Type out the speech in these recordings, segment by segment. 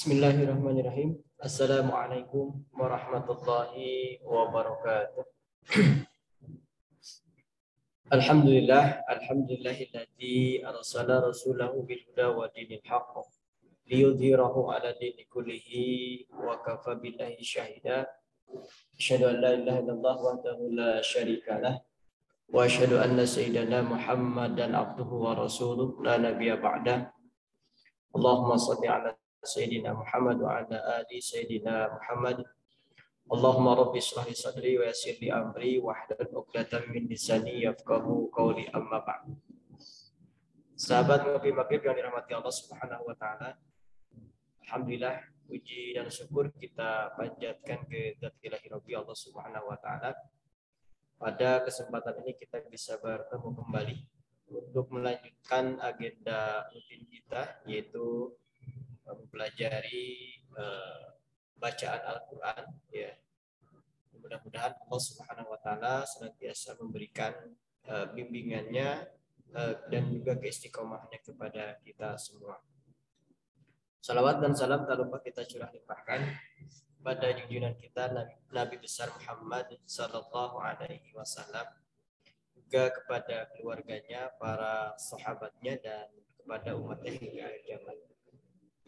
Bismillahirrahmanirrahim. Assalamualaikum warahmatullahi wabarakatuh. Alhamdulillah, alhamdulillahilladzi arsala rasulahu bil huda wa dinil haqq liyudhhirahu ala dini kullihi wa kafa billahi syahida. Asyhadu an la ilaha illallah wahdahu la syarika lah wa asyhadu anna sayyidana Muhammadan abduhu wa rasuluh la nabiyya ba'da. Allahumma shalli ala sayyidina ala ali sayyidina Muhammad. Allahumma rabbi israh li sadri wa yassir li amri wa hlul 'uqdatam min lisani yafqahu qawli amma ba'd. Sahabat ngopi maghrib yang dirahmati Allah Subhanahu wa taala. Alhamdulillah puji dan syukur kita panjatkan ke zat ilahi Rabbi Allah Subhanahu wa taala. Pada kesempatan ini kita bisa bertemu kembali untuk melanjutkan agenda rutin kita yaitu mempelajari uh, bacaan Al-Quran ya mudah-mudahan Allah Subhanahu Wa Taala senantiasa memberikan uh, bimbingannya uh, dan juga keistiqomahnya kepada kita semua. Salawat dan salam tak lupa kita curah limpahkan pada junjungan kita Nabi, Nabi besar Muhammad Sallallahu Alaihi Wasallam juga kepada keluarganya, para sahabatnya dan kepada umatnya hingga akhir zaman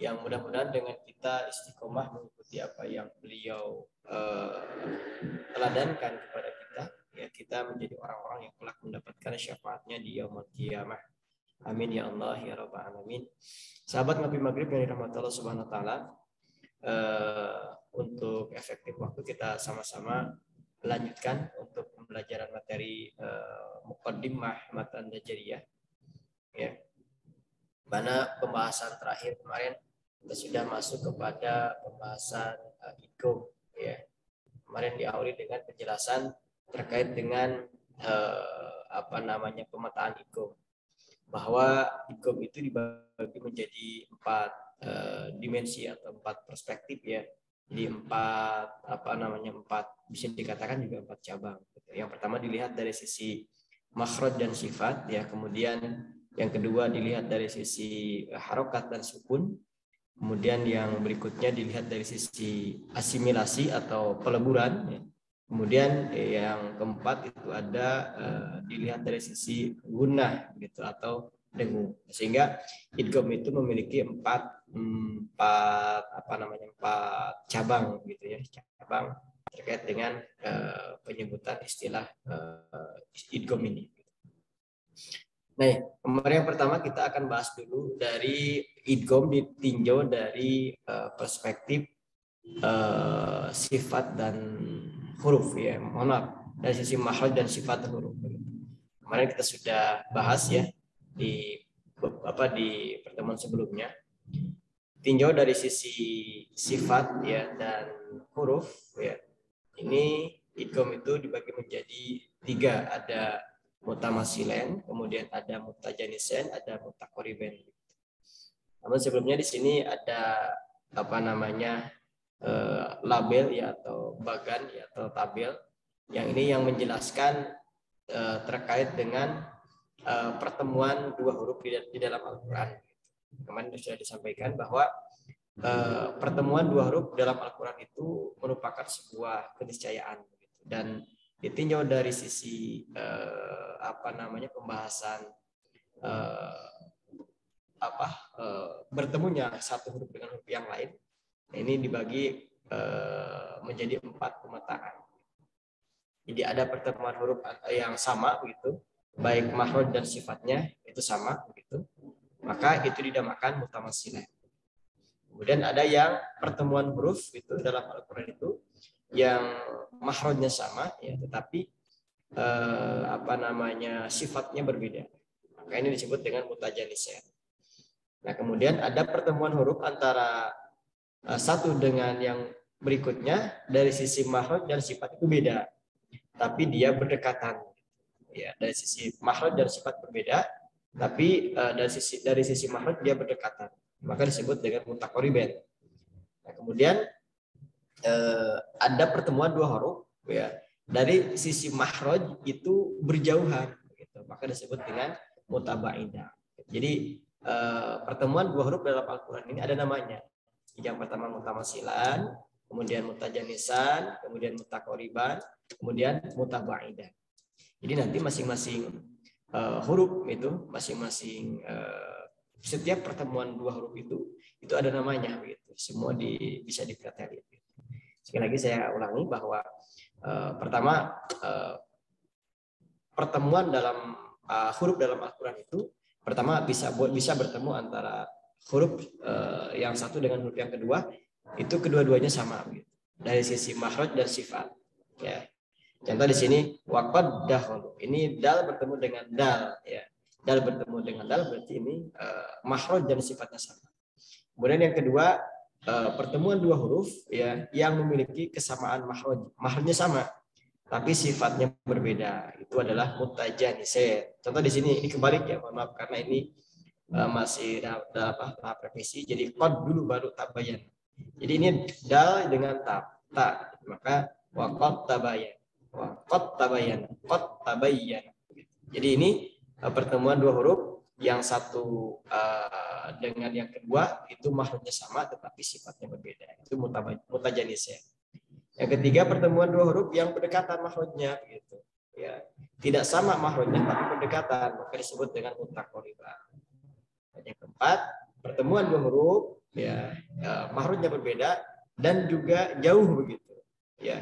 yang mudah-mudahan dengan kita istiqomah mengikuti apa yang beliau uh, teladankan kepada kita ya kita menjadi orang-orang yang kelak mendapatkan syafaatnya di yaumul kiamah. Amin ya Allah ya rabbal alamin. Sahabat ngopi maghrib yang dirahmati Allah subhanahu wa taala uh, untuk efektif waktu kita sama-sama melanjutkan untuk pembelajaran materi uh, muqaddimah matan dajariyah ya. Mana pembahasan terakhir kemarin kita sudah masuk kepada pembahasan uh, ikum ya. Kemarin diawali dengan penjelasan terkait dengan uh, apa namanya pemetaan ikum bahwa ikum itu dibagi menjadi empat uh, dimensi atau empat perspektif ya. Jadi empat apa namanya empat bisa dikatakan juga empat cabang. Yang pertama dilihat dari sisi makhraj dan sifat ya. Kemudian yang kedua dilihat dari sisi harokat dan sukun Kemudian yang berikutnya dilihat dari sisi asimilasi atau peleburan. Ya. Kemudian yang keempat itu ada uh, dilihat dari sisi guna gitu atau dengung. Sehingga idgom itu memiliki empat empat apa namanya empat cabang gitu ya cabang terkait dengan uh, penyebutan istilah idgom ini. Nah, kemarin yang pertama kita akan bahas dulu dari idgom ditinjau dari uh, perspektif uh, sifat dan huruf ya. Mohon maaf, dari sisi makhluk dan sifat huruf. Kemarin kita sudah bahas ya di apa di pertemuan sebelumnya. Tinjau dari sisi sifat ya dan huruf ya. Ini idgom itu dibagi menjadi tiga. Ada mutamasilen, kemudian ada mutajanisen, ada mutakoriben. Namun sebelumnya di sini ada apa namanya eh, label ya atau bagan ya atau tabel yang ini yang menjelaskan eh, terkait dengan eh, pertemuan dua huruf di, dalam Al-Quran. Kemarin sudah disampaikan bahwa pertemuan dua huruf dalam Al-Quran itu merupakan sebuah keniscayaan dan ditinjau dari sisi uh, apa namanya pembahasan uh, apa uh, bertemunya satu huruf dengan huruf yang lain. Ini dibagi uh, menjadi empat pemetaan. Jadi ada pertemuan huruf yang sama begitu baik makhluk dan sifatnya itu sama begitu maka itu dinamakan mutamasilah kemudian ada yang pertemuan huruf itu dalam Al-Quran itu yang mahrojnya sama ya tetapi eh, apa namanya sifatnya berbeda. Maka ini disebut dengan mutajanisnya. Nah kemudian ada pertemuan huruf antara eh, satu dengan yang berikutnya dari sisi mahroj dan sifat itu beda tapi dia berdekatan. Ya dari sisi mahroj dan sifat berbeda tapi eh, dari sisi dari sisi mahroj dia berdekatan. Maka disebut dengan mutakoriben nah kemudian eh, ada pertemuan dua huruf ya dari sisi mahroj itu berjauhan gitu. maka disebut dengan mutabaidah jadi eh, pertemuan dua huruf dalam Al-Qur'an ini ada namanya Yang pertama mutamasilan, kemudian mutajanisan, kemudian mutakoriban, kemudian mutabaidan. Jadi nanti masing-masing uh, huruf itu, masing-masing uh, setiap pertemuan dua huruf itu itu ada namanya gitu. Semua di, bisa dipelajari. Sekali lagi saya ulangi bahwa uh, pertama uh, pertemuan dalam uh, huruf dalam Al-Qur'an itu pertama bisa bisa bertemu antara huruf uh, yang satu dengan huruf yang kedua itu kedua-duanya sama. Gitu. dari sisi makhraj dan sifat ya. Contoh di sini waqad dahulu ini dal bertemu dengan dal ya. Dal bertemu dengan dal berarti ini uh, makhraj dan sifatnya sama. Kemudian yang kedua uh, pertemuan dua huruf ya yang memiliki kesamaan makhraj makhrajnya sama tapi sifatnya berbeda itu adalah mutajanise contoh di sini ini kembali ya maaf karena ini uh, masih dalam tahap revisi jadi qad dulu baru tabayan jadi ini dal dengan tab, ta. Maka wakot tabayan. Wakot tabayan. Kot tabayan. Jadi ini uh, pertemuan dua huruf yang satu uh, dengan yang kedua itu makhluknya sama tetapi sifatnya berbeda. Itu mutajanis ya. Yang ketiga pertemuan dua huruf yang berdekatan makhluknya gitu. Ya, tidak sama makhluknya tapi berdekatan maka disebut dengan mutakoriba. Yang keempat, pertemuan dua huruf ya, ya mahrujnya berbeda dan juga jauh begitu ya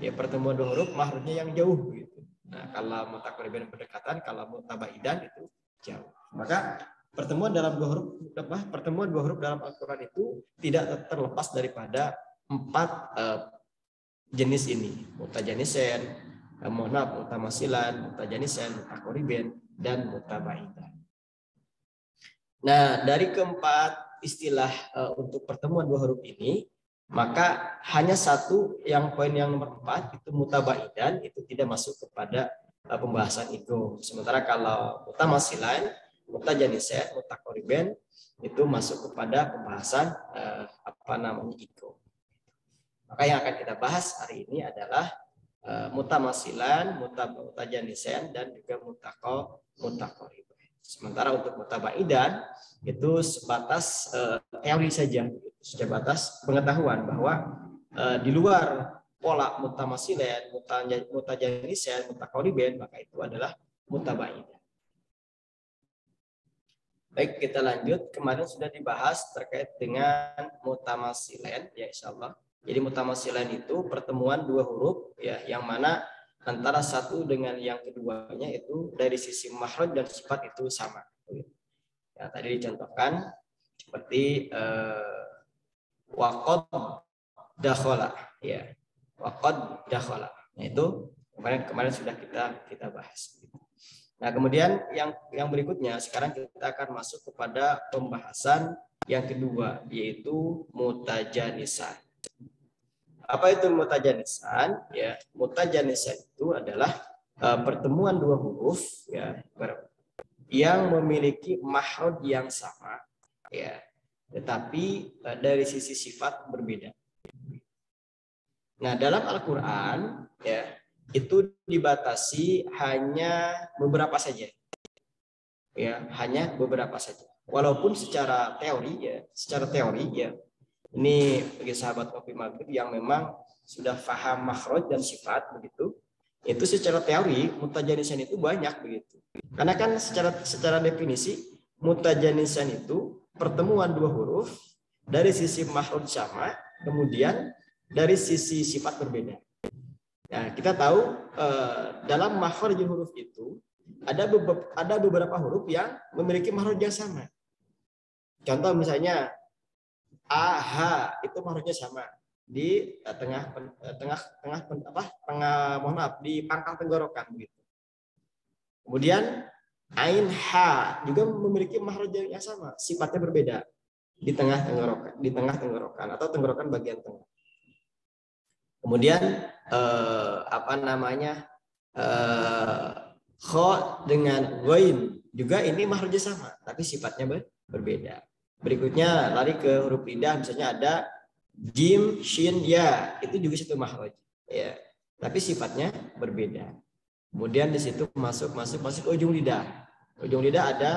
ya pertemuan dua huruf mahrujnya yang jauh begitu nah kalau mutakoriban berdekatan kalau mutabaidan itu jauh maka pertemuan dalam dua huruf apa pertemuan dua huruf dalam Al-Qur'an itu tidak terlepas daripada empat uh, jenis ini mutajanisen uh, mohon maaf mutamasilan mutajanisen mutakoriben dan mutabaidan nah dari keempat istilah uh, untuk pertemuan dua huruf ini, maka hanya satu yang poin yang nomor empat itu mutabaidan itu tidak masuk kepada pembahasan itu. Sementara kalau mutamasilan, mutajaniset, mutakoriben itu masuk kepada pembahasan uh, apa namanya itu. Maka yang akan kita bahas hari ini adalah uh, mutamasilan, mutajanisen dan juga mutako mutakoriben. Sementara untuk mutabaidan itu sebatas uh, teori saja, sebatas pengetahuan bahwa uh, di luar pola mutamasilen, mutajanisen, mutakoriben, maka itu adalah mutabaidan. Baik, kita lanjut. Kemarin sudah dibahas terkait dengan mutamasilen, ya insya Allah. Jadi mutamasilen itu pertemuan dua huruf ya yang mana antara satu dengan yang keduanya itu dari sisi makhraj dan sifat itu sama. Ya, tadi dicontohkan seperti eh, wakot dakhola ya wakot dakhola nah, itu kemarin kemarin sudah kita kita bahas nah kemudian yang yang berikutnya sekarang kita akan masuk kepada pembahasan yang kedua yaitu mutajanisan apa itu mutajanisan? Ya, mutajanisan itu adalah uh, pertemuan dua huruf ya yang memiliki mahrod yang sama ya, tetapi uh, dari sisi sifat berbeda. Nah, dalam Al-Qur'an ya itu dibatasi hanya beberapa saja. Ya, hanya beberapa saja. Walaupun secara teori ya, secara teori ya ini bagi sahabat kopi maghrib yang memang sudah faham makhraj dan sifat begitu. Itu secara teori mutajanisan itu banyak begitu. Karena kan secara secara definisi mutajanisan itu pertemuan dua huruf dari sisi makhraj sama, kemudian dari sisi sifat berbeda. Nah, kita tahu eh, dalam makhraj huruf itu ada beberapa, ada beberapa huruf yang memiliki makhraj yang sama. Contoh misalnya aha itu makhluknya sama di uh, tengah uh, tengah tengah apa tengah mohon maaf di pangkal tenggorokan begitu. Kemudian ain ha juga memiliki makhluk yang sama, sifatnya berbeda di tengah tenggorokan, di tengah tenggorokan atau tenggorokan bagian tengah. Kemudian eh, apa namanya eh, kho dengan goin juga ini makhluknya sama, tapi sifatnya ber berbeda. Berikutnya lari ke huruf lidah misalnya ada jim, shin, ya. Itu juga satu makhraj. Ya. Tapi sifatnya berbeda. Kemudian di situ masuk masuk masuk ujung lidah. Ujung lidah ada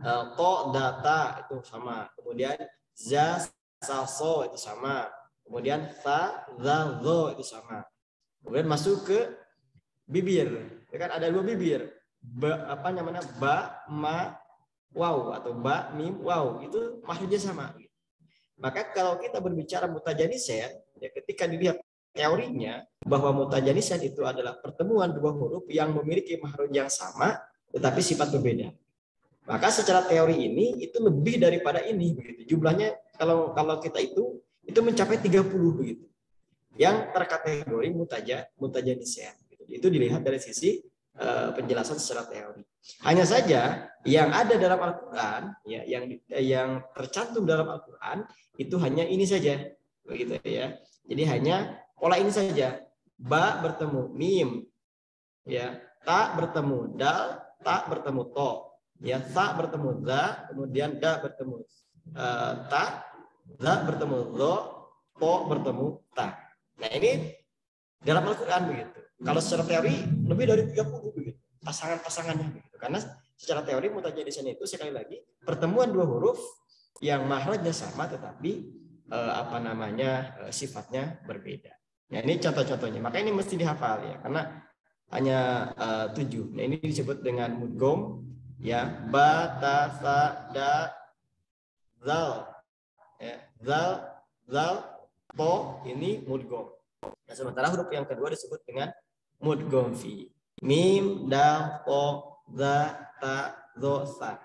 uh, ko data itu sama. Kemudian za sa so itu sama. Kemudian ta za zo itu sama. Kemudian masuk ke bibir. Ya kan ada dua bibir. Ba, apa namanya? Ba, ma, waw atau ba, mim, waw. Itu makhluknya sama. Maka kalau kita berbicara mutajanisan, ya ketika dilihat teorinya bahwa mutajanisan itu adalah pertemuan dua huruf yang memiliki makhraj yang sama tetapi sifat berbeda. Maka secara teori ini itu lebih daripada ini begitu. Jumlahnya kalau kalau kita itu itu mencapai 30 begitu. Yang terkategori mutaja mutajanisan gitu. Itu dilihat dari sisi uh, penjelasan secara teori. Hanya saja yang ada dalam Al-Qur'an ya yang yang tercantum dalam Al-Qur'an itu hanya ini saja begitu ya. Jadi hanya pola ini saja. Ba bertemu mim. Ya, ta bertemu dal, ta bertemu to. Ya, ta bertemu za, kemudian da bertemu uh, ta, za bertemu zo, to bertemu ta. Nah, ini dalam Al-Qur'an begitu. Kalau secara teori lebih dari 30 begitu. Pasangan-pasangannya begitu. Karena secara teori mutajadisan itu sekali lagi pertemuan dua huruf yang mahrajnya sama tetapi eh, apa namanya eh, sifatnya berbeda. Nah ini contoh-contohnya. Maka ini mesti dihafal ya karena hanya eh, tujuh. Nah ini disebut dengan mudgom ya ba ta sa da zal ya zal zal po ini mudgom. Nah sementara huruf yang kedua disebut dengan mudgom fi mim dal po za ta zo sa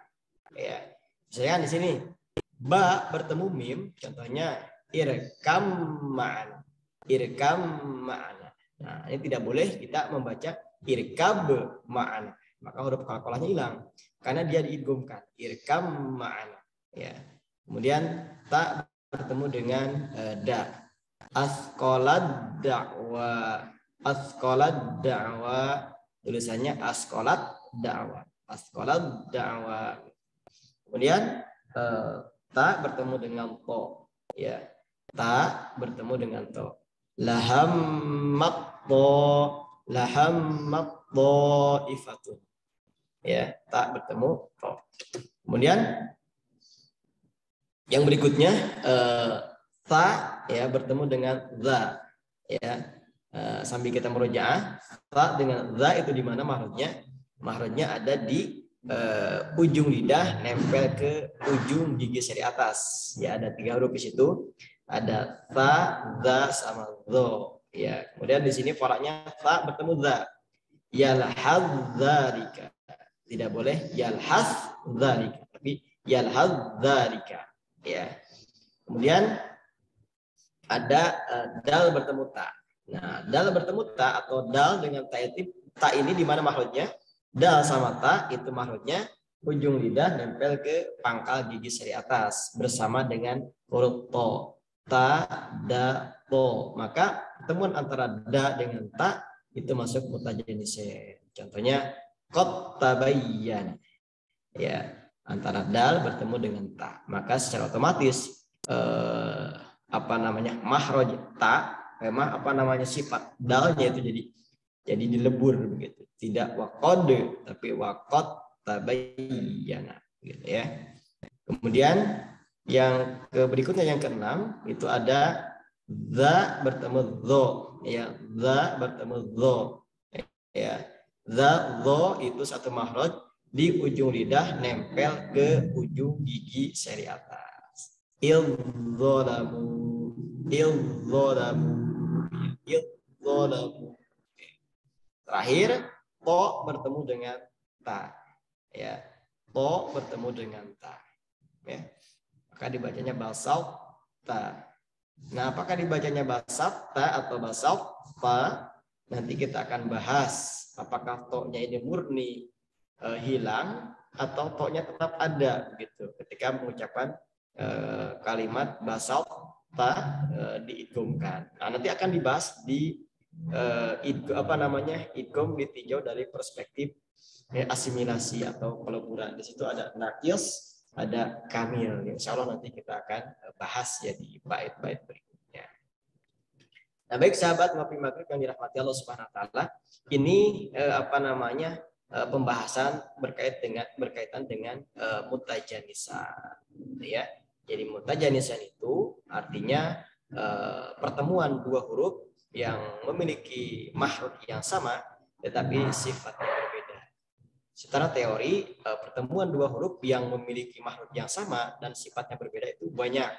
ya misalnya di sini Ba bertemu mim, contohnya irkam ma'ana. Irkam ma'ana. Nah, ini tidak boleh kita membaca irkab ma'ana. Maka huruf kalkolanya hilang. Karena dia diidgumkan. Irkam ma'ana. Ya. Kemudian tak bertemu dengan uh, da. Askolad da'wa. Askolad da'wa. Tulisannya askolat da'wa. Askolat da'wa. Kemudian uh, ta bertemu dengan to ya ta bertemu dengan to lahammat to lahammat to ifatun ya ta bertemu to kemudian yang berikutnya eh, ta ya bertemu dengan za ya eh, sambil kita merujaah ta dengan za itu di mana mahrudnya mahrudnya ada di uh, ujung lidah nempel ke ujung gigi seri atas. Ya, ada tiga huruf di situ. Ada ta, za, sama zo. Ya, kemudian di sini polanya ta bertemu za. Yalhaz dzalika. Tidak boleh yalhaz dzalika, tapi yalhaz dzalika. Ya. Kemudian ada uh, dal bertemu ta. Nah, dal bertemu ta atau dal dengan ta itu ta ini di mana makhluknya? Dal sama ta itu makhluknya ujung lidah nempel ke pangkal gigi seri atas bersama dengan huruf to. Ta, da, to. Maka pertemuan antara da dengan ta itu masuk mutajanise. Contohnya kot tabayyan. Ya, antara dal bertemu dengan ta. Maka secara otomatis eh, apa namanya? mahroj ta memang apa namanya sifat dalnya itu jadi jadi dilebur begitu tidak wakode tapi wakot tabayyana gitu ya kemudian yang ke berikutnya yang keenam itu ada za bertemu zo ya za bertemu zo ya za zo itu satu mahroj di ujung lidah nempel ke ujung gigi seri atas il zolamu il zolamu il zolamu Terakhir, to bertemu dengan ta. Ya, to bertemu dengan ta. Ya. Maka dibacanya basal ta. Nah, apakah dibacanya basal ta atau basal ta? Nanti kita akan bahas apakah to-nya ini murni e, hilang atau to-nya tetap ada gitu ketika mengucapkan e, kalimat basal ta e, diidgumkan. Nah, nanti akan dibahas di uh, apa namanya idgom ditinjau dari perspektif eh, asimilasi atau peleburan. Di situ ada nakis, ada kamil. Insya Allah nanti kita akan eh, bahas ya di bait-bait berikutnya. Nah baik sahabat ngopi maghrib yang dirahmati Allah Subhanahu Wa Taala, ini eh, apa namanya eh, pembahasan berkait dengan berkaitan dengan eh, mutajanisan, ya. Jadi mutajanisan itu Artinya eh, pertemuan dua huruf yang memiliki makhraj yang sama tetapi sifatnya berbeda. Secara teori pertemuan dua huruf yang memiliki makhraj yang sama dan sifatnya berbeda itu banyak.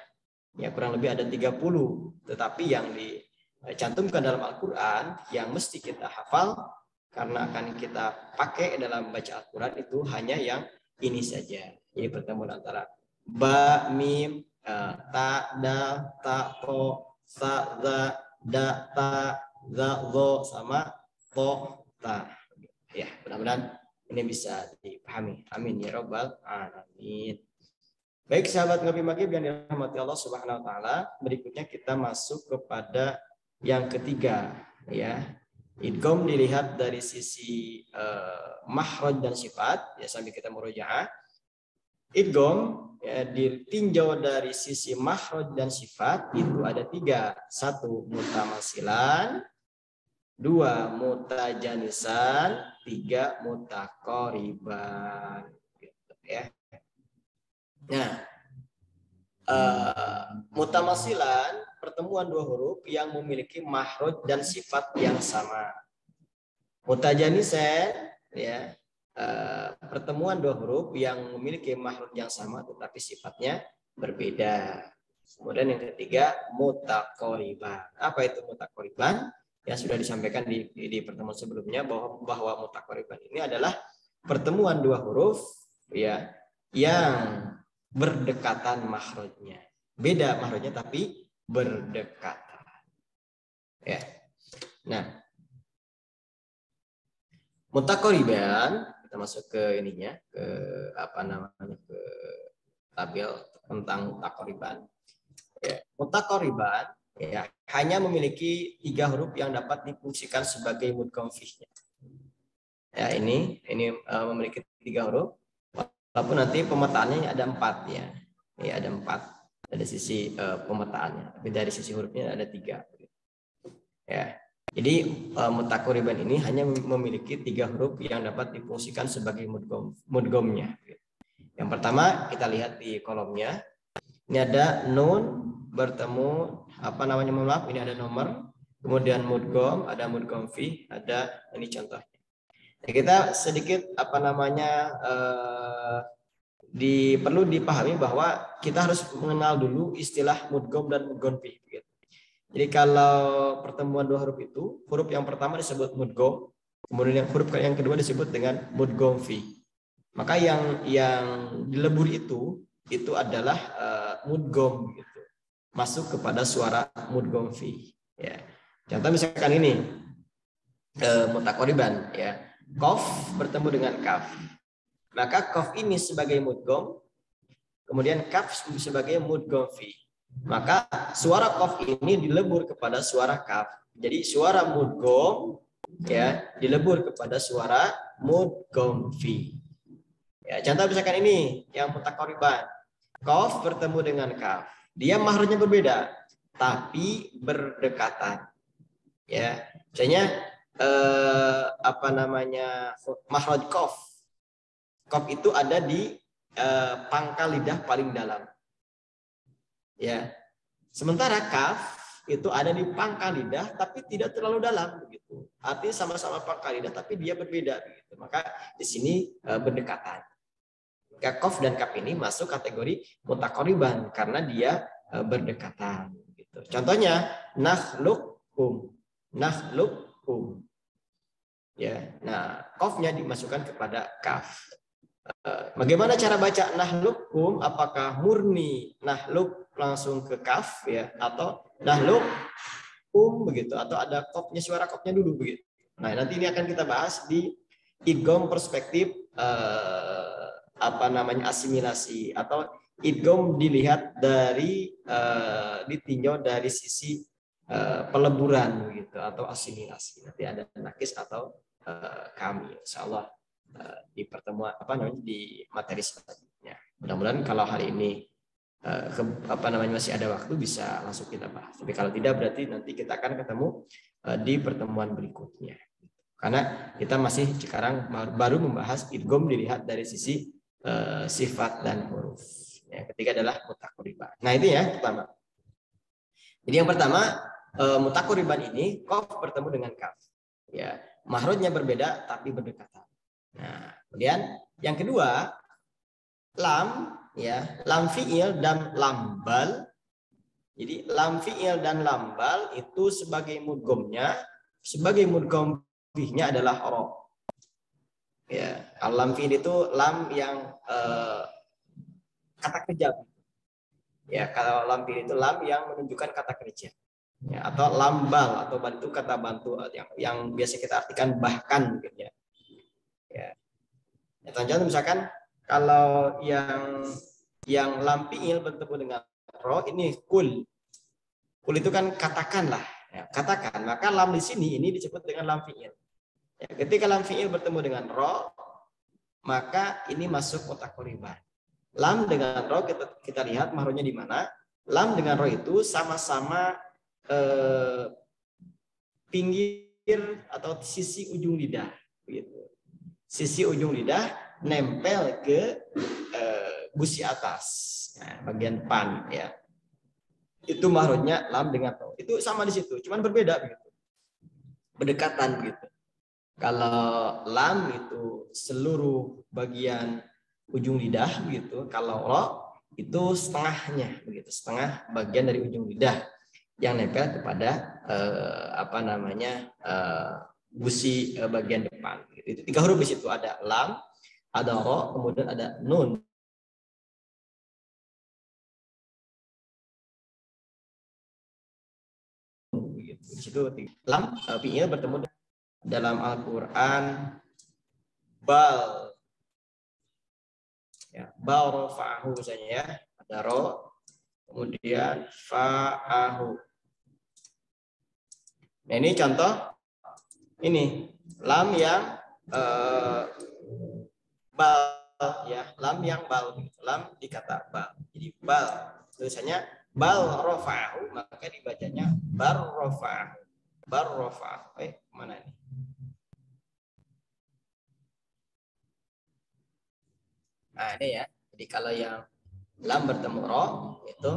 Ya kurang lebih ada 30. Tetapi yang dicantumkan dalam Al-Qur'an yang mesti kita hafal karena akan kita pakai dalam baca Al-Quran itu hanya yang ini saja. Jadi pertemuan antara ba, mim, ta, da, ta, to, sa, za, da, ta, za, zo, sama to, ta. Ya, mudah-mudahan ini bisa dipahami. Amin ya robbal alamin. Baik sahabat ngopi maghrib yang dirahmati Allah Subhanahu wa taala, berikutnya kita masuk kepada yang ketiga ya Idgom dilihat dari sisi uh, mahraj dan sifat, ya sambil kita murojaah. Idgom ya, ditinjau dari sisi mahraj dan sifat itu ada tiga. Satu mutamasilan, dua mutajanisan, tiga mutakoriban. Gitu, ya. Nah, uh, mutamasilan pertemuan dua huruf yang memiliki mahroj dan sifat yang sama. Mutajanisen ya uh, pertemuan dua huruf yang memiliki mahroj yang sama tetapi sifatnya berbeda. Kemudian yang ketiga mutakoriban. Apa itu mutakoriban? Yang sudah disampaikan di, di, di pertemuan sebelumnya bahwa bahwa mutakoriban ini adalah pertemuan dua huruf ya yang berdekatan mahrojnya. Beda mahrojnya tapi berdekatan. Ya. Nah, mutakoriban kita masuk ke ininya ke apa namanya ke tabel tentang mutakoriban. Ya, mutakoriban ya hanya memiliki tiga huruf yang dapat difungsikan sebagai mudgham Ya ini ini uh, memiliki tiga huruf. Walaupun nanti pemetaannya ada empat ya. Ya ada empat dari sisi uh, pemetaannya. Tapi dari sisi hurufnya ada tiga. Ya. Jadi uh, mutakoriban ini hanya memiliki tiga huruf yang dapat difungsikan sebagai mudgom, mudgomnya. Yang pertama kita lihat di kolomnya. Ini ada nun bertemu apa namanya maaf ini ada nomor. Kemudian mudgom, ada mudgom fi, ada ini contohnya. kita sedikit apa namanya uh, di perlu dipahami bahwa kita harus mengenal dulu istilah mudgom dan mudgonfi. Gitu. Jadi kalau pertemuan dua huruf itu, huruf yang pertama disebut mudgom, kemudian yang huruf yang kedua disebut dengan mudgomfi. Maka yang yang dilebur itu itu adalah uh, mudgom gitu. Masuk kepada suara mudgomfi. Ya. Contoh misalkan ini uh, mutakoriban ya. Kof bertemu dengan kaf maka kof ini sebagai mudgom, kemudian kaf sebagai mudgom fi. Maka suara kof ini dilebur kepada suara kaf. Jadi suara mudgom ya dilebur kepada suara mudgom fi. Ya, contoh misalkan ini yang mutakoriban. Kof bertemu dengan kaf. Dia mahrujnya berbeda, tapi berdekatan. Ya, misalnya eh, apa namanya mahraj kof Kop itu ada di uh, pangkal lidah paling dalam. Ya. Sementara kaf itu ada di pangkal lidah tapi tidak terlalu dalam begitu. Artinya sama-sama pangkal lidah tapi dia berbeda begitu. Maka di sini uh, berdekatan. Kof dan kaf ini masuk kategori mutakoriban karena dia uh, berdekatan. Gitu. Contohnya nakhlukum, nakhlukum. Ya, nah kofnya dimasukkan kepada kaf. Bagaimana cara baca nahlukum? Apakah murni nahluk langsung ke kaf ya atau nahluk um begitu atau ada kopnya suara kopnya dulu begitu. Nah nanti ini akan kita bahas di idgom perspektif eh, apa namanya asimilasi atau idgom dilihat dari eh, ditinjau dari sisi eh, peleburan begitu atau asimilasi. Nanti ada nakis atau eh, kami, insya Eh, di pertemuan apa namanya di materi selanjutnya. Mudah-mudahan kalau hari ini ke, apa namanya masih ada waktu bisa langsung kita bahas. Tapi kalau tidak berarti nanti kita akan ketemu uh, di pertemuan berikutnya. Karena kita masih sekarang baru membahas idgom dilihat dari sisi sifat dan huruf. Yang ketiga adalah mutakuriba. Nah itu ya pertama. Jadi yang pertama uh, mutakoriban ini kof bertemu dengan kaf. Ya, mahrudnya berbeda tapi berdekatan. Nah, kemudian yang kedua lam ya lam fiil dan lambal. Jadi lam fiil dan lambal itu sebagai mudgomnya sebagai mudgom fihnya adalah ro. Ya, lam fiil itu lam yang uh, kata kerja. Ya, kalau lam fiil itu lam yang menunjukkan kata kerja ya, atau lambal atau bantu kata bantu yang yang biasa kita artikan bahkan gitu. Ya. Ya contoh misalkan kalau yang yang lampiil bertemu dengan ro ini kul. Kul itu kan katakanlah, ya, katakan. Maka lam di sini ini disebut dengan lam fiil. Ya, ketika lam fiil bertemu dengan ro, maka ini masuk kotak koriban. Lam dengan ro kita, kita lihat mahrunya di mana. Lam dengan ro itu sama-sama eh, pinggir atau sisi ujung lidah gitu. Sisi ujung lidah nempel ke eh, gusi atas, nah, bagian pan ya. Itu mahrudnya lam dengan to. Itu sama di situ, cuman berbeda begitu. Berdekatan gitu. Kalau lam itu seluruh bagian ujung lidah gitu, kalau ro itu setengahnya begitu, setengah bagian dari ujung lidah yang nempel kepada eh, apa namanya eh, busi eh, bagian depan. Itu tiga huruf di situ. Ada lam, ada ro, kemudian ada nun. Di situ lam fiil bertemu dalam Al-Qur'an. Bal. Ya bal rofa'ahu misalnya ya. Ada ro kemudian fa'ahu. Nah ini contoh ini lam yang uh, bal ya lam yang bal lam di kata bal. Jadi bal tulisannya bal rofa'u maka dibacanya bar rofa'u. Bar rofa'u. Eh mana ini? Nah ini ya. Jadi kalau yang lam bertemu ro itu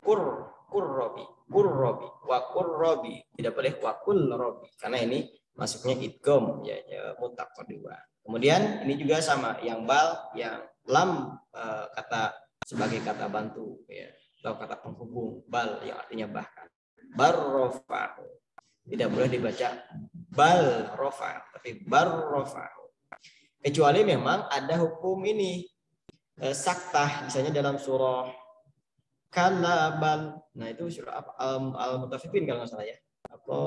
kur kurrobi kurrobi wa kurrobi. Tidak boleh wa robi karena ini masuknya idgom ya, ya mutak kedua kemudian ini juga sama yang bal yang lam uh, kata sebagai kata bantu ya atau kata penghubung bal yang artinya bahkan barrofa tidak boleh dibaca bal rofa tapi barrofa kecuali memang ada hukum ini eh, saktah misalnya dalam surah kalabal. Nah, itu surah apa? Al-Mutaffifin kalau nggak salah ya. Atau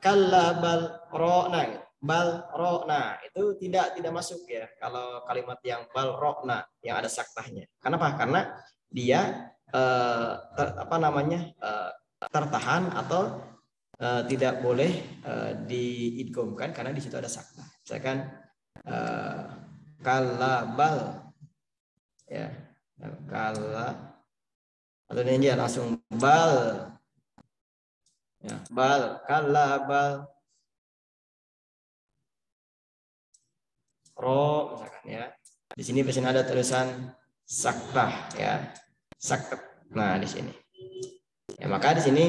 kalabal rona gitu. Bal rona itu tidak tidak masuk ya kalau kalimat yang bal rona yang ada saktahnya. Kenapa? Karena dia eh, ter, apa namanya eh, tertahan atau eh, tidak boleh eh, diidgomkan karena di situ ada saktah. Misalkan eh, kalabal ya kala atau ninja langsung bal. Ya, bal, kala bal. Ro misalkan ya. Di sini biasanya ada tulisan saktah ya. Sakta. Nah, di sini. Ya, maka di sini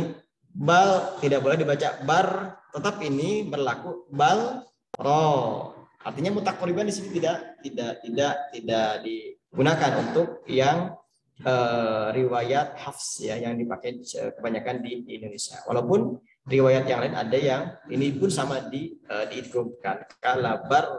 bal tidak boleh dibaca bar, tetap ini berlaku bal ro. Artinya mutak di sini tidak tidak tidak tidak digunakan untuk yang uh, riwayat Hafs ya yang dipakai uh, kebanyakan di, Indonesia. Walaupun riwayat yang lain ada yang ini pun sama di uh, diidghamkan kalabar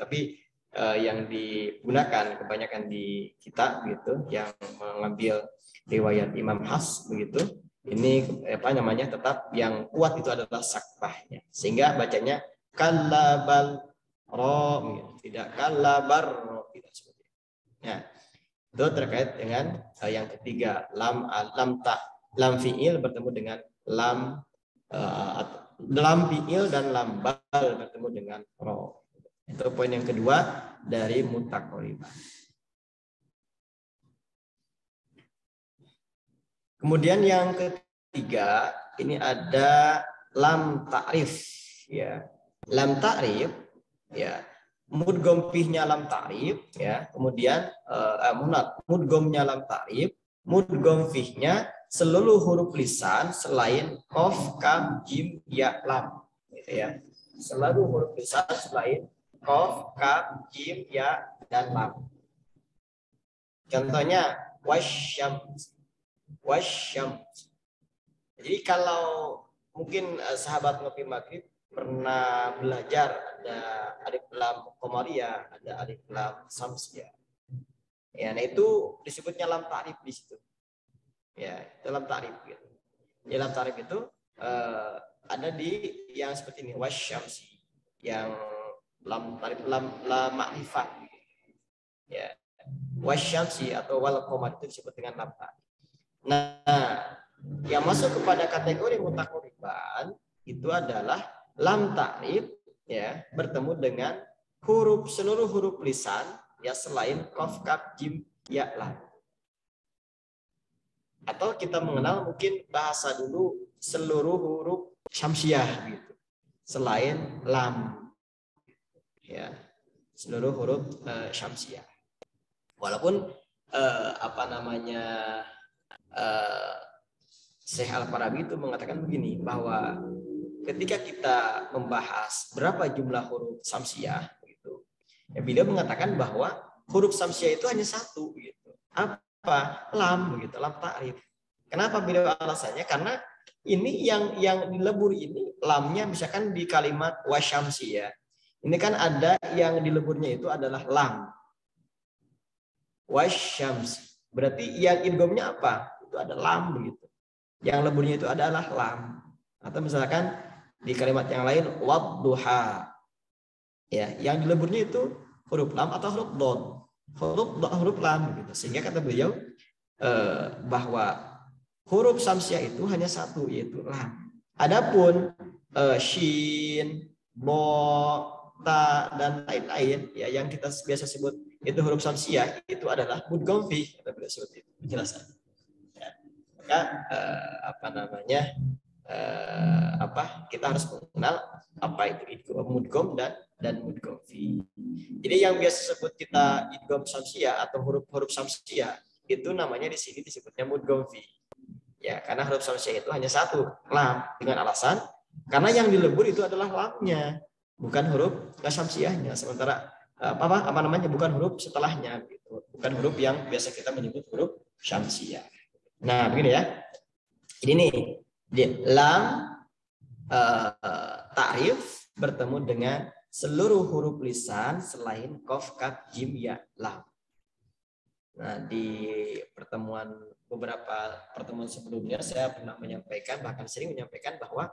tapi uh, yang digunakan kebanyakan di kita gitu yang mengambil riwayat Imam Hafs begitu ini apa namanya tetap yang kuat itu adalah saktahnya sehingga bacanya kalabal ro gitu. tidak kalabar tidak seperti itu. Ya. Itu terkait dengan uh, yang ketiga lam uh, lam tak lam fiil bertemu dengan lam uh, lam fiil dan lam bal bertemu dengan ro. Itu poin yang kedua dari mutakoribah. Kemudian yang ketiga ini ada lam ta'rif ya. Lam ta'rif ya mudgom pihnya lam ta'rif ya kemudian uh, munat mudgomnya lam ta'rif mudgom fihnya seluruh huruf lisan selain kof, kam, jim, ya, lam. Gitu ya. Seluruh huruf lisan selain kof, kam, jim, ya, dan lam. Contohnya wasyam. Wasyam. Jadi kalau mungkin uh, sahabat ngopi maghrib pernah belajar ada alif lam komaria, ada alif lam samsia. Ya, nah itu disebutnya lam ta'rif di situ. Ya, dalam ta'rif gitu. Dalam ta'rif itu uh, ada di yang seperti ini wasyamsi yang lam ta'rif lam la ma'rifah. Ya. Wasyamsi atau wal qamar itu disebut dengan lam ta'rif. Nah, yang masuk kepada kategori mutakoriban itu adalah lam ta'rif ya bertemu dengan huruf seluruh huruf lisan ya selain kof kaf jim ya lam atau kita mengenal mungkin bahasa dulu seluruh huruf syamsiah gitu. Selain lam ya seluruh huruf uh, syamsiah. Walaupun uh, apa namanya uh, Syekh Al-Farabi itu mengatakan begini bahwa ketika kita membahas berapa jumlah huruf samsiah gitu, ya beliau mengatakan bahwa huruf samsiah itu hanya satu gitu. Apa? Lam gitu, lam ta'rif. Kenapa beliau alasannya? Karena ini yang yang dilebur ini lamnya misalkan di kalimat wasyamsi ya. Ini kan ada yang dileburnya itu adalah lam. Wasyams. Berarti yang idgomnya apa? Itu ada lam begitu. Yang leburnya itu adalah lam. Atau misalkan di kalimat yang lain wadduha. Ya, yang di leburnya itu huruf lam atau huruf don. Huruf huruf lam gitu. Sehingga kata beliau eh, bahwa huruf samsiah itu hanya satu yaitu lam. Adapun eh, shin, bo, ta dan lain-lain ya yang kita biasa sebut itu huruf samsiah itu adalah mudgham fi kata beliau seperti itu penjelasan maka eh, apa namanya eh, apa kita harus mengenal apa itu idgham mudgham dan dan mudgham fi. Jadi yang biasa sebut kita idgham samsia atau huruf-huruf samsia itu namanya di sini disebutnya mudgham fi. Ya, karena huruf samsia itu hanya satu, lam dengan alasan karena yang dilebur itu adalah lamnya, bukan huruf samsiahnya. Sementara apa, apa namanya bukan huruf setelahnya gitu. Bukan huruf yang biasa kita menyebut huruf syamsiah. Nah, begini ya. Ini nih, lam uh, ta'rif bertemu dengan seluruh huruf lisan selain kof, kaf, jim, ya, lam. Nah, di pertemuan beberapa pertemuan sebelumnya saya pernah menyampaikan bahkan sering menyampaikan bahwa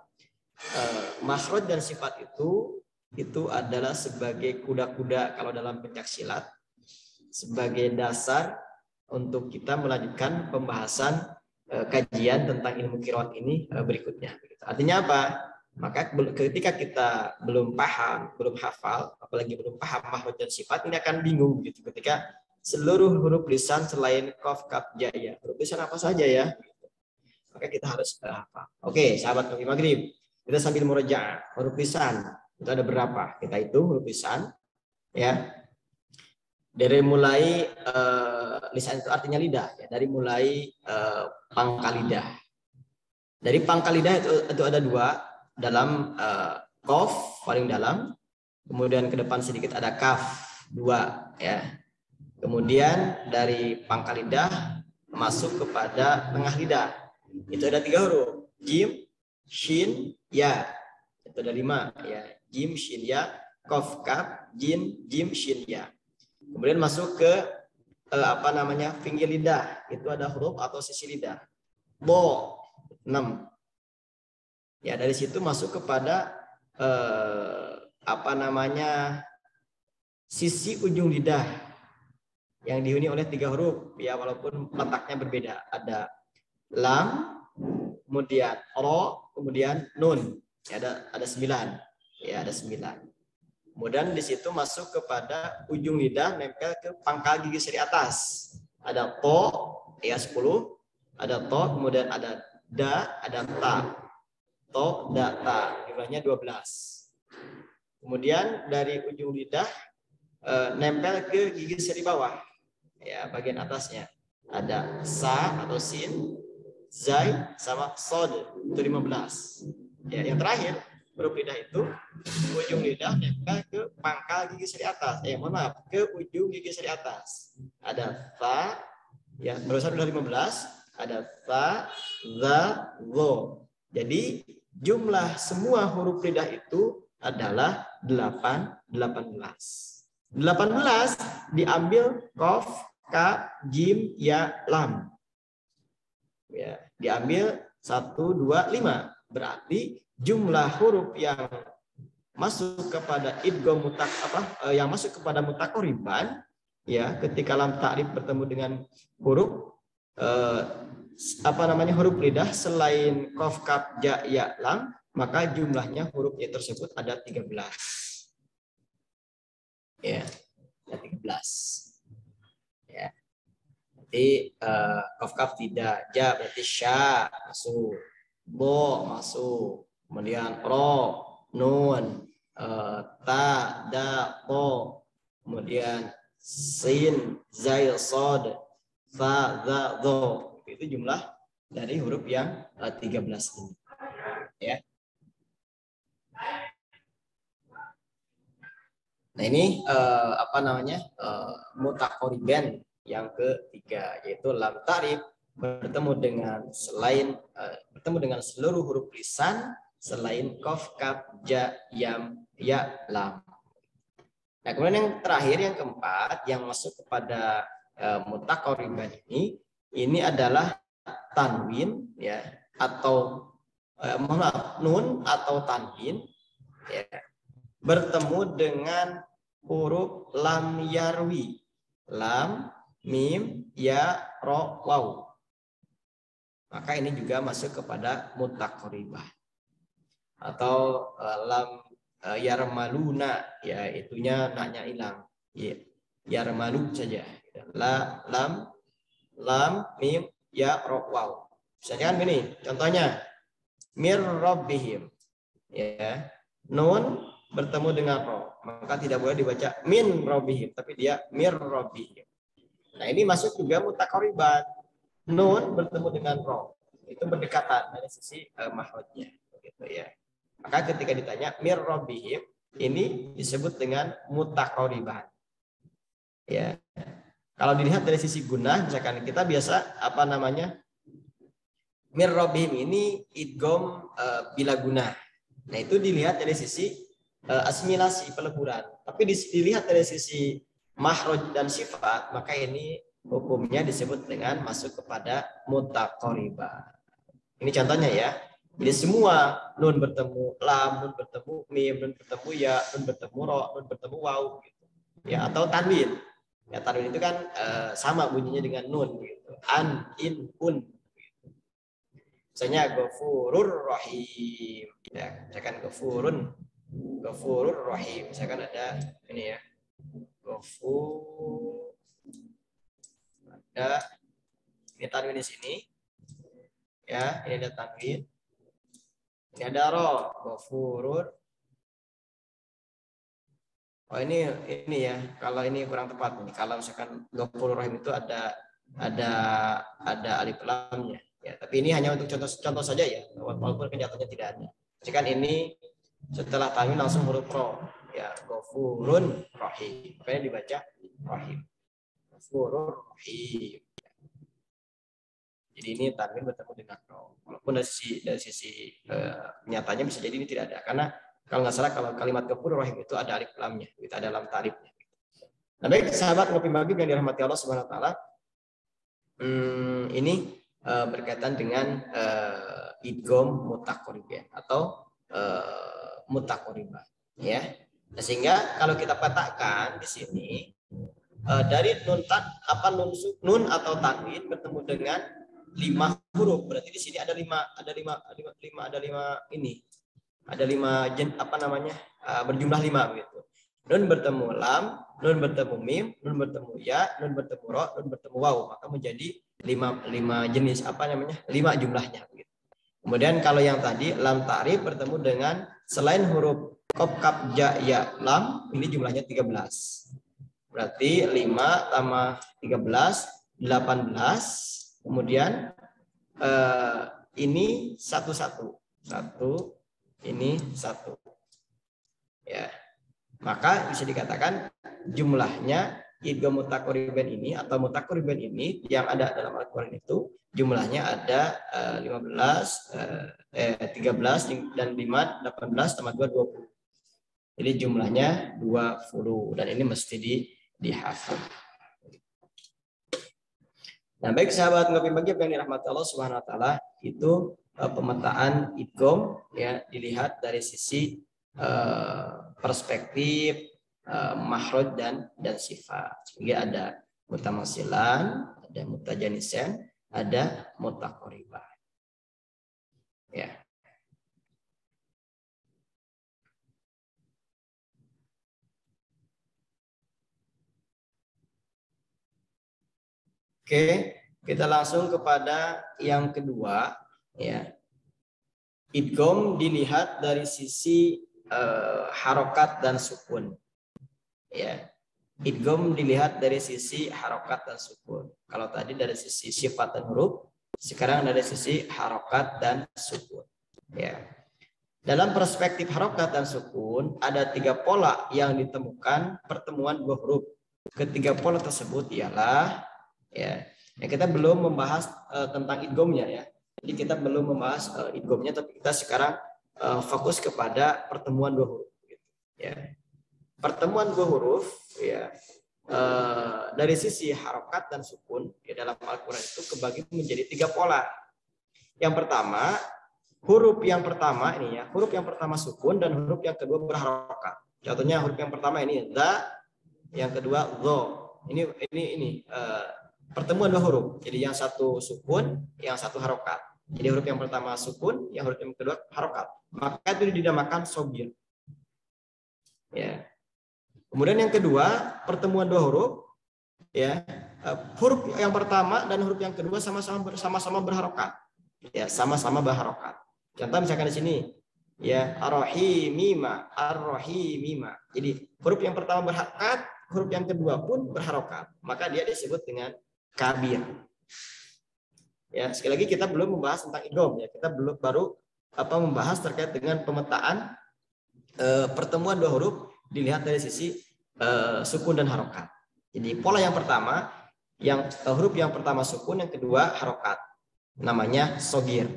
uh, makhraj dan sifat itu itu adalah sebagai kuda-kuda kalau dalam pencak silat sebagai dasar untuk kita melanjutkan pembahasan kajian tentang ilmu kiroat ini uh, berikutnya. Artinya apa? Maka ketika kita belum paham, belum hafal, apalagi belum paham mahmud dan sifat, ini akan bingung gitu. Ketika seluruh huruf lisan selain kof, kaf, jaya. Huruf lisan apa saja ya? Maka kita harus uh, hafal. Oke, sahabat Nabi Maghrib. Kita sambil mereja huruf lisan. Itu ada berapa? Kita itu huruf lisan. Ya, dari mulai uh, lisan itu artinya lidah ya. Dari mulai uh, pangkal lidah. Dari pangkal lidah itu, itu ada dua. Dalam uh, kof paling dalam. Kemudian ke depan sedikit ada kaf dua ya. Kemudian dari pangkal lidah masuk kepada tengah lidah. Itu ada tiga huruf. Jim shin ya. Itu ada lima ya. Jim shin ya. Kof kaf jin jim shin ya Kemudian masuk ke eh, apa namanya pinggir lidah. Itu ada huruf atau sisi lidah. Bo 6. Ya, dari situ masuk kepada eh, apa namanya sisi ujung lidah yang dihuni oleh tiga huruf ya walaupun letaknya berbeda ada lam kemudian ro kemudian nun ya, ada ada sembilan ya ada sembilan Kemudian di situ masuk kepada ujung lidah nempel ke pangkal gigi seri atas. Ada to, ya 10. Ada to, kemudian ada da, ada ta. To, da, ta. Jumlahnya 12. Kemudian dari ujung lidah eh, nempel ke gigi seri bawah. Ya, bagian atasnya. Ada sa atau sin, zai, sama sod. Itu 15. Ya, yang terakhir huruf lidah itu ujung lidah nempel ke pangkal gigi seri atas. Eh, mohon maaf, ke ujung gigi seri atas. Ada fa, ya barusan udah 15, ada fa, za, zo. Jadi jumlah semua huruf lidah itu adalah 8, 18. 18 diambil kof, ka, jim, ya, lam. Ya, diambil 1, 2, 5. Berarti jumlah huruf yang masuk kepada idgham mutak apa eh, yang masuk kepada mutakoriban ya ketika lam ta'rif bertemu dengan huruf eh, apa namanya huruf lidah selain kof kaf ja ya lam maka jumlahnya huruf y tersebut ada 13 ya ada 13 ya nanti eh, kof kaf tidak ja berarti sya masuk bo masuk kemudian ro, nun, uh, ta, da, to, kemudian sin, zail, sod, fa, za, do. Itu jumlah dari huruf yang uh, 13 ini. Ya. Nah ini uh, apa namanya uh, mutakoriben yang ketiga yaitu lam tarif bertemu dengan selain uh, bertemu dengan seluruh huruf lisan selain kof, kaf, ja, yam, ya, lam. Nah, kemudian yang terakhir yang keempat yang masuk kepada uh, mutakoriban ini ini adalah tanwin ya atau uh, maaf nun atau tanwin ya bertemu dengan huruf lam yarwi. Lam mim ya ro waw. Maka ini juga masuk kepada mutakoriban atau uh, lam uh, yarmaluna ya itunya naknya hilang. Ya yarmalu saja. La lam lam mim ya ro waw. Misalnya kan gini contohnya mir rabbihim ya. Nun bertemu dengan ro maka tidak boleh dibaca min rabbihim tapi dia mir rabbihim. Nah ini masuk juga mutakoribat. Nun bertemu dengan ro itu berdekatan dari sisi uh, mahrojnya begitu ya maka ketika ditanya mir robbihim ini disebut dengan mutakoriban. Ya. Kalau dilihat dari sisi guna, misalkan kita biasa apa namanya mir robbihim ini idgom uh, bila guna. Nah itu dilihat dari sisi uh, asimilasi peleburan. Tapi dilihat dari sisi mahroj dan sifat, maka ini hukumnya disebut dengan masuk kepada mutakoriban. Ini contohnya ya. Jadi semua nun bertemu lam, nun bertemu mim, nun bertemu ya, nun bertemu ro, nun bertemu waw gitu. Ya atau tanwin. Ya tanwin itu kan uh, sama bunyinya dengan nun gitu. An, in, un gitu. Misalnya ghafurur rahim. Ya, misalkan ghafurun ghafurur rahim. Misalkan ada ini ya. Ghafur ada ini tanwin di sini. Ya, ini ada tanwin ini ada ro, gofurur. Oh ini ini ya, kalau ini kurang tepat nih. Kalau misalkan gofurur rahim itu ada ada ada alif lamnya. Ya, tapi ini hanya untuk contoh contoh saja ya, walaupun kenyataannya tidak ada. Misalkan ini setelah tanwin langsung huruf ro, ya gofurun rahim. Makanya dibaca rahim. Gofurur rahim. Jadi ini tanwin bertemu dengan ro. Walaupun dari sisi dari sisi uh, nyatanya bisa jadi ini tidak ada karena kalau nggak salah kalau kalimat kafur rahim itu ada alif lamnya, itu ada dalam tarifnya. Nah baik sahabat ngopi maghrib yang dirahmati Allah Subhanahu Wa Taala, hmm, ini uh, berkaitan dengan uh, idgom mutakoriban atau uh, ya. Nah, sehingga kalau kita katakan di sini dari nun tak apa nun nun atau tanwin bertemu dengan lima huruf. Berarti di sini ada lima ada lima lima, lima ada lima ini. Ada lima jen apa namanya? Uh, berjumlah lima begitu. Nun bertemu lam nun bertemu mim nun bertemu ya nun bertemu ro nun bertemu waw. Maka menjadi lima lima jenis apa namanya? Lima jumlahnya begitu. Kemudian kalau yang tadi lam tarif bertemu dengan selain huruf kop kap ja ya lam ini jumlahnya 13 berarti 5 tambah 13 18 Kemudian uh, ini satu-satu. Satu, ini satu. Ya. Maka bisa dikatakan jumlahnya idgham mutakoriben ini atau mutakoriben ini yang ada dalam Al-Quran itu jumlahnya ada uh, 15, uh, eh 13 dan 5, 18 tambah 2, 20. Jadi jumlahnya 20 dan ini mesti di dihafal. Nah, baik sahabat ngopi bagi yang dirahmati Allah Subhanahu wa taala, itu uh, pemetaan idgham ya dilihat dari sisi uh, perspektif uh, dan dan sifat. Jadi ada mutamasilan, ada mutajanisen, ada mutaqariban. Ya. Oke, kita langsung kepada yang kedua ya. Idgom dilihat dari sisi uh, harokat dan sukun. Ya. Idgom dilihat dari sisi harokat dan sukun. Kalau tadi dari sisi sifat dan huruf, sekarang dari sisi harokat dan sukun. Ya. Dalam perspektif harokat dan sukun, ada tiga pola yang ditemukan pertemuan dua huruf. Ketiga pola tersebut ialah ya. Ya kita belum membahas uh, tentang idgomnya ya. Jadi kita belum membahas uh, idgomnya tapi kita sekarang uh, fokus kepada pertemuan dua huruf gitu, ya. Pertemuan dua huruf ya uh, dari sisi harokat dan sukun ya dalam Al-Quran itu kebagi menjadi tiga pola. Yang pertama huruf yang pertama ini ya huruf yang pertama sukun dan huruf yang kedua berharokat. Contohnya huruf yang pertama ini the yang kedua the ini ini ini uh, pertemuan dua huruf. Jadi yang satu sukun, yang satu harokat. Jadi huruf yang pertama sukun, yang huruf yang kedua harokat. Maka itu dinamakan sobir. Ya. Kemudian yang kedua, pertemuan dua huruf, ya eh, huruf yang pertama dan huruf yang kedua sama-sama sama-sama berharokat. Ya, sama-sama berharokat. Contoh misalkan di sini, ya arrohimima, arrohimima. Jadi huruf yang pertama berharokat, huruf yang kedua pun berharokat. Maka dia disebut dengan kabir. Ya, sekali lagi kita belum membahas tentang idom ya. Kita belum baru apa membahas terkait dengan pemetaan e, pertemuan dua huruf dilihat dari sisi e, sukun dan harokat. Jadi pola yang pertama yang e, huruf yang pertama sukun, yang kedua harokat. Namanya sogir.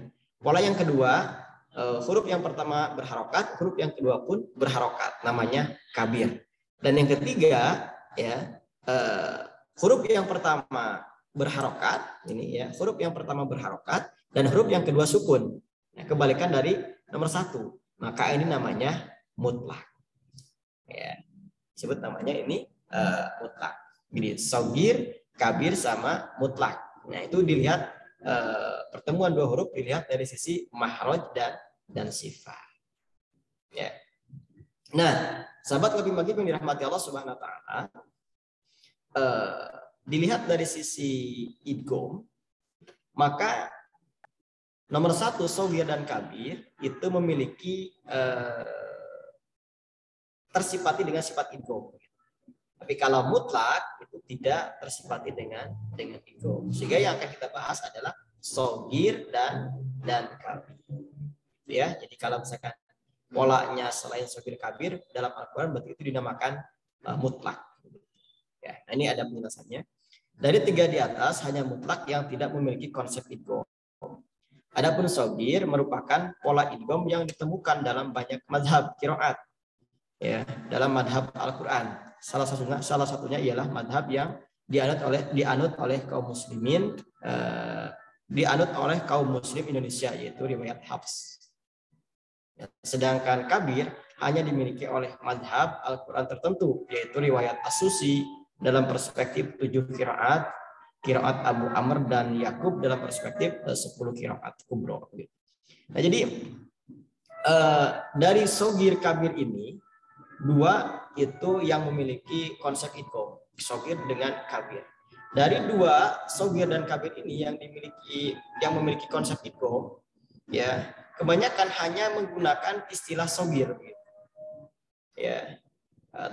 Pola yang kedua e, huruf yang pertama berharokat, huruf yang kedua pun berharokat. Namanya kabir. Dan yang ketiga ya e, huruf yang pertama berharokat ini ya huruf yang pertama berharokat dan huruf yang kedua sukun. Ya, kebalikan dari nomor satu. Maka ini namanya mutlak. Ya sebut namanya ini uh, mutlak. Jadi saugir kabir sama mutlak. Nah itu dilihat uh, pertemuan dua huruf dilihat dari sisi mahroj dan dan sifat. Ya. Nah sahabat lebih bagi yang dirahmati Allah subhanahu wa taala uh, dilihat dari sisi idgom, maka nomor satu Sogir dan Kabir itu memiliki eh, tersifati dengan sifat idgom. Tapi kalau mutlak itu tidak tersifati dengan dengan idgom. Sehingga yang akan kita bahas adalah Sogir dan dan Kabir. Ya, jadi kalau misalkan polanya selain Sogir Kabir dalam Al-Quran berarti itu dinamakan uh, mutlak. Ya, nah ini ada penjelasannya. Dari tiga di atas hanya mutlak yang tidak memiliki konsep idgham. Adapun sogir merupakan pola idgham yang ditemukan dalam banyak madhab kiroat. Ya, dalam madhab Al-Quran. Salah satunya, salah satunya ialah madhab yang dianut oleh dianut oleh kaum muslimin eh, dianut oleh kaum muslim Indonesia yaitu riwayat Habs. Ya, sedangkan kabir hanya dimiliki oleh madhab Al-Quran tertentu yaitu riwayat Asusi, dalam perspektif tujuh kiraat, kiraat Abu Amr dan Yakub dalam perspektif eh, sepuluh kiraat kubro. Nah jadi uh, dari sogir kabir ini dua itu yang memiliki konsep itu sogir dengan kabir. Dari dua sogir dan kabir ini yang dimiliki yang memiliki konsep itu ya kebanyakan hanya menggunakan istilah sogir. Ya, Eh,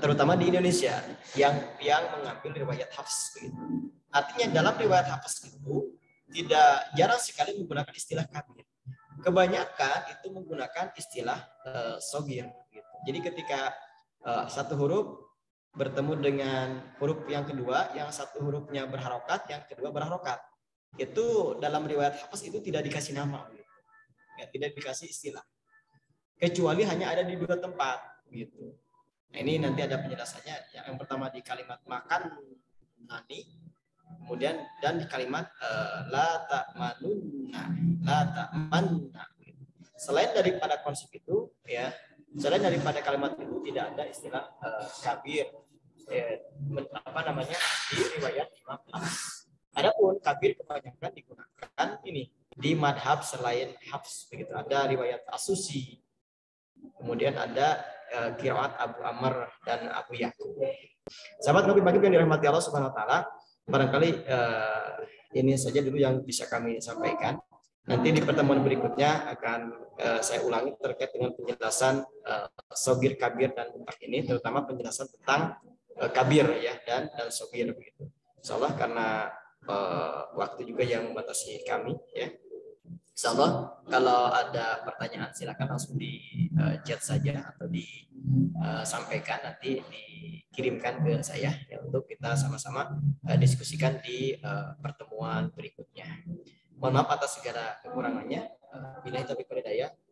terutama di Indonesia yang yang mengambil riwayat Hafs begitu. Artinya dalam riwayat Hafs itu tidak jarang sekali menggunakan istilah kabir. Kebanyakan itu menggunakan istilah uh, sogir. Gitu. Jadi ketika uh, satu huruf bertemu dengan huruf yang kedua, yang satu hurufnya berharokat, yang kedua berharokat. Itu dalam riwayat hafaz itu tidak dikasih nama. Gitu. Ya, tidak dikasih istilah. Kecuali hanya ada di dua tempat. Gitu. Nah, ini nanti ada penjelasannya. Yang pertama di kalimat makan nani, kemudian dan di kalimat uh, la ta'manunna la ta'manna selain daripada konsep itu ya selain daripada kalimat itu tidak ada istilah uh, kabir. Ya, apa namanya di riwayat Imam Hafs adapun kabir kebanyakan digunakan ini di madhab selain Hafs begitu. Ada riwayat Asusi. Kemudian ada kiraat Abu Amr dan Abu Yakub sahabat Nabi bagi yang dirahmati Allah Subhanahu Wa Taala barangkali uh, ini saja dulu yang bisa kami sampaikan. Nanti di pertemuan berikutnya akan uh, saya ulangi terkait dengan penjelasan uh, sogir, kabir, dan mutak ini, terutama penjelasan tentang uh, kabir ya dan dan sogir begitu. Insya Allah karena uh, waktu juga yang membatasi kami ya. Insya Allah kalau ada pertanyaan silakan langsung di uh, chat saja atau disampaikan uh, nanti dikirimkan ke saya ya, untuk kita sama-sama uh, diskusikan di pertemuan berikutnya. Mohon maaf atas segala kekurangannya. Bila itu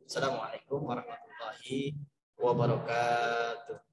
Assalamualaikum warahmatullahi wabarakatuh.